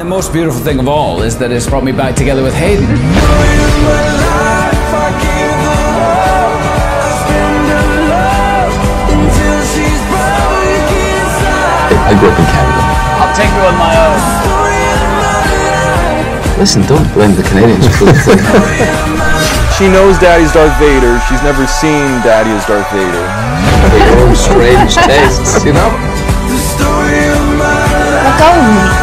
The most beautiful thing of all is that it's brought me back together with Hayden. I grew up in Canada. I'll take you on my own. Listen, don't blame the Canadians for the. She knows Daddy's Darth Vader. She's never seen Daddy as Darth Vader. For strange tastes, you know? Let go of me.